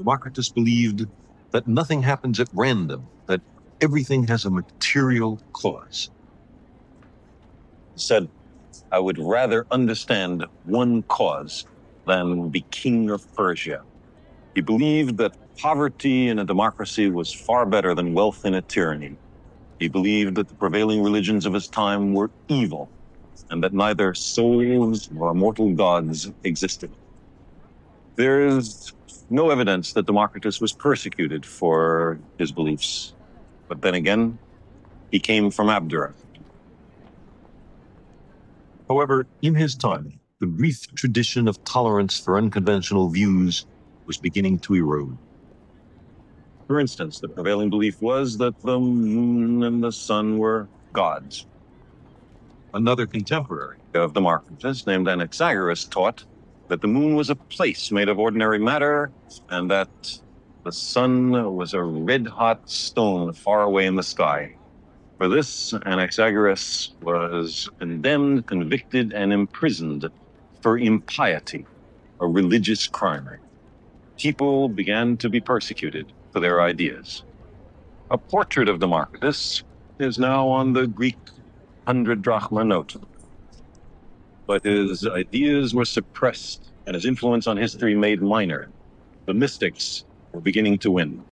Democritus believed that nothing happens at random, that everything has a material cause. He said, I would rather understand one cause than be king of Persia. He believed that poverty in a democracy was far better than wealth in a tyranny. He believed that the prevailing religions of his time were evil and that neither souls nor mortal gods existed. There is no evidence that Democritus was persecuted for his beliefs. But then again, he came from Abdera. However, in his time, the brief tradition of tolerance for unconventional views was beginning to erode. For instance, the prevailing belief was that the moon and the sun were gods. Another contemporary of Democritus, named Anaxagoras, taught that the moon was a place made of ordinary matter and that the sun was a red hot stone far away in the sky. For this, Anaxagoras was condemned, convicted, and imprisoned for impiety, a religious crime. People began to be persecuted for their ideas. A portrait of Democritus is now on the Greek 100 drachma note but his ideas were suppressed and his influence on history made minor. The mystics were beginning to win.